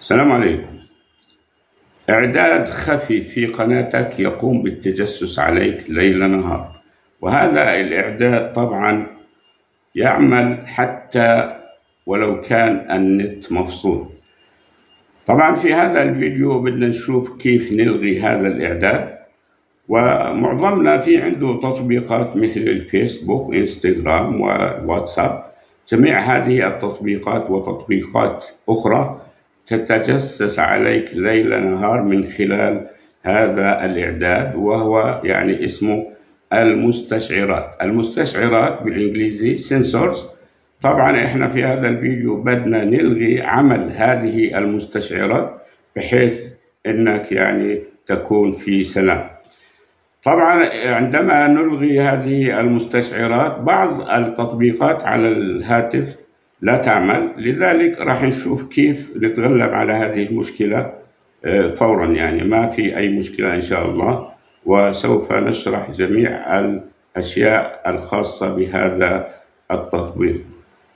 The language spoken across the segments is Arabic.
السلام عليكم. إعداد خفي في قناتك يقوم بالتجسس عليك ليل نهار وهذا الإعداد طبعا يعمل حتى ولو كان النت مفصول. طبعا في هذا الفيديو بدنا نشوف كيف نلغي هذا الإعداد ومعظمنا في عنده تطبيقات مثل الفيسبوك وإنستغرام وواتساب. جميع هذه التطبيقات وتطبيقات أخرى تتجسس عليك ليل نهار من خلال هذا الإعداد وهو يعني اسمه المستشعرات. المستشعرات بالإنجليزي سنسورز طبعا إحنا في هذا الفيديو بدنا نلغي عمل هذه المستشعرات بحيث إنك يعني تكون في سلام. طبعا عندما نلغي هذه المستشعرات بعض التطبيقات على الهاتف لا تعمل. لذلك راح نشوف كيف نتغلب على هذه المشكلة فورا يعني. ما في أي مشكلة إن شاء الله وسوف نشرح جميع الأشياء الخاصة بهذا التطبيق.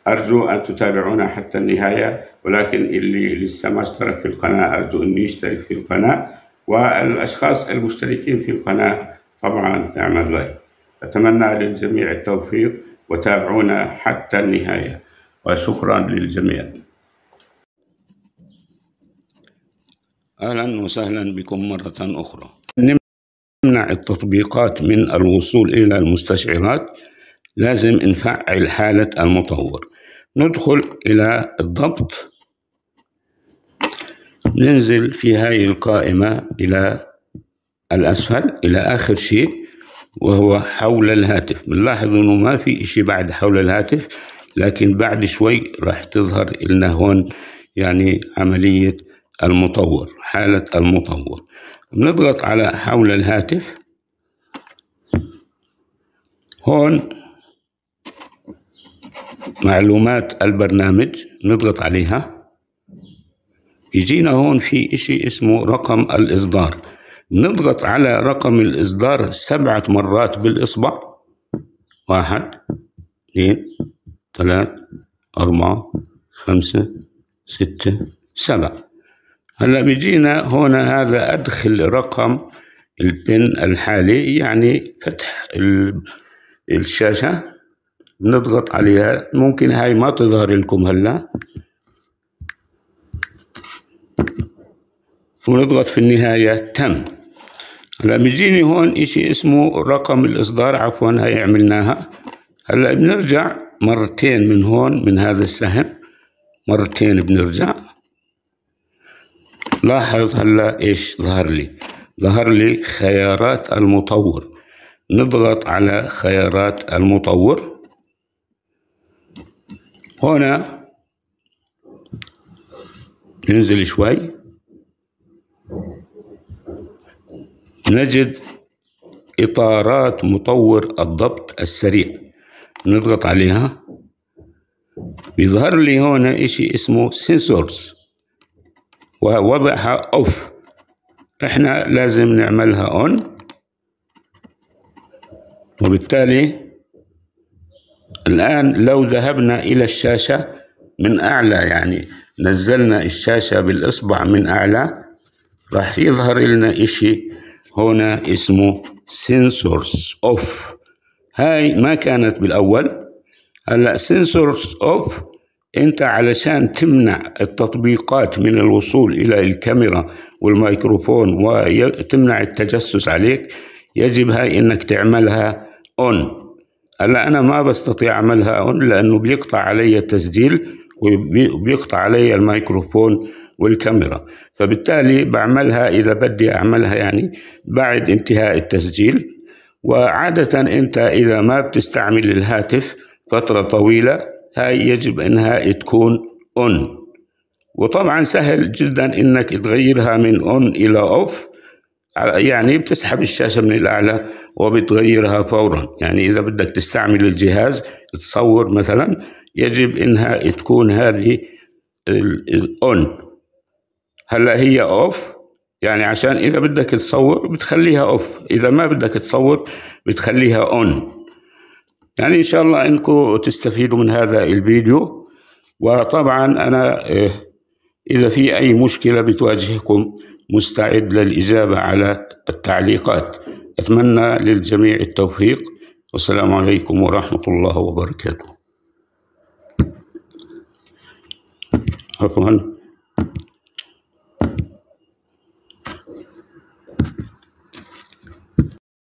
أرجو أن تتابعونا حتى النهاية ولكن اللي لسه ما اشترك في القناة أرجو أن يشترك في القناة. والأشخاص المشتركين في القناة طبعا اعمل لايك أتمنى للجميع التوفيق وتابعونا حتى النهاية. وشكرا للجميع. أهلا وسهلا بكم مرة أخرى. نمنع التطبيقات من الوصول إلى المستشعرات. لازم نفعل حالة المطور. ندخل إلى الضبط. ننزل في هاي القائمة إلى الأسفل إلى آخر شيء وهو حول الهاتف. بنلاحظ إنه ما في إشي بعد حول الهاتف. لكن بعد شوي راح تظهر لنا هون يعني عملية المطور حالة المطور. بنضغط على حول الهاتف. هون معلومات البرنامج نضغط عليها. يجينا هون في إشي اسمه رقم الإصدار. نضغط على رقم الإصدار سبعة مرات بالإصبع. واحد اثنين ثلاث أربعة خمسة ستة سبعة. هلأ بيجينا هنا هذا أدخل رقم البن الحالي يعني فتح الشاشة بنضغط عليها. ممكن هاي ما تظهر لكم هلأ. ونضغط في النهاية تم. هلأ بيجيني هون إشي اسمه رقم الإصدار عفوا هاي عملناها. هلأ بنرجع مرتين من هون من هذا السهم مرتين بنرجع. لاحظ هلا إيش ظهر لي. ظهر لي خيارات المطور. نضغط على خيارات المطور. هنا ننزل شوي. نجد إطارات مطور الضبط السريع. نضغط عليها. بيظهر لي هنا إشي اسمه سنسورز ووضعها أوف إحنا لازم نعملها أون وبالتالي الآن لو ذهبنا إلى الشاشة من أعلى يعني نزلنا الشاشة بالإصبع من أعلى راح يظهر لنا إشي هنا اسمه sensors off هاي ما كانت بالأول. هلأ sensors off أنت علشان تمنع التطبيقات من الوصول إلى الكاميرا والميكروفون وتمنع التجسس عليك يجب هاي إنك تعملها on هلأ أنا ما بستطيع أعملها أون لأنه بيقطع علي التسجيل وبيقطع علي الميكروفون والكاميرا. فبالتالي بعملها إذا بدي أعملها يعني بعد انتهاء التسجيل. وعادة أنت إذا ما بتستعمل الهاتف فترة طويلة هاي يجب أنها تكون أون وطبعا سهل جدا أنك تغيرها من أون إلى أوف يعني بتسحب الشاشة من الأعلى وبتغيرها فورا. يعني إذا بدك تستعمل الجهاز تصور مثلا يجب أنها تكون هذه الأون هلأ هي أوف يعني عشان إذا بدك تصور بتخليها أوف إذا ما بدك تصور بتخليها أون يعني إن شاء الله أنكم تستفيدوا من هذا الفيديو. وطبعا أنا إيه، إذا في أي مشكلة بتواجهكم مستعد للإجابة على التعليقات. أتمنى للجميع التوفيق. والسلام عليكم ورحمة الله وبركاته. عفوا.